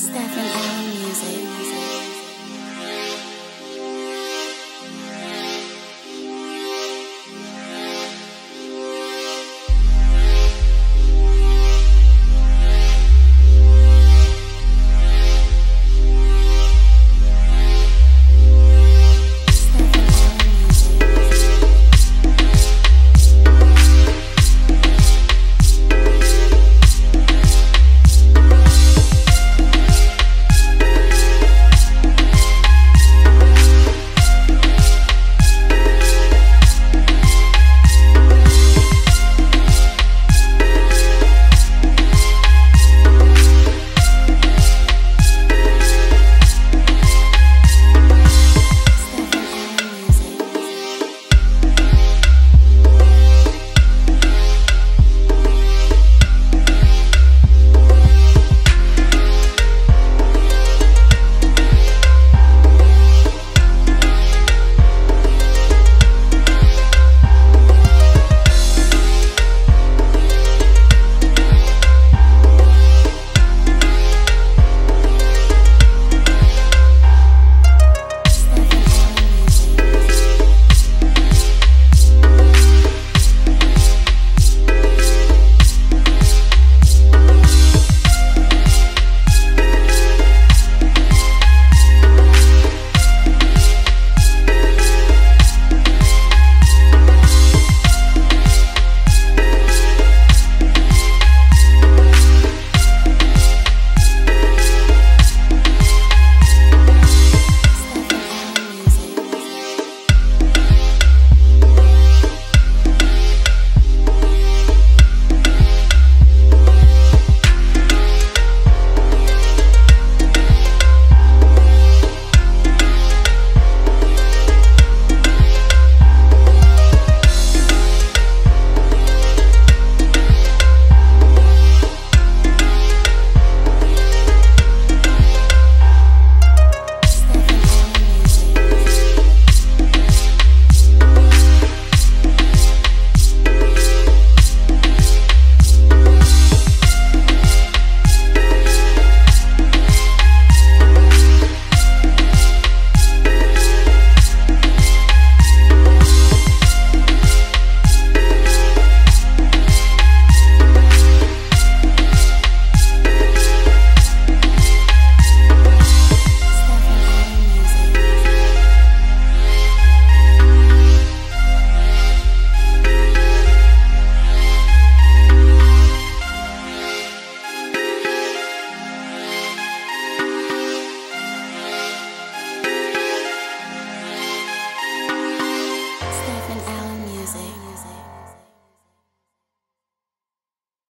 Stefan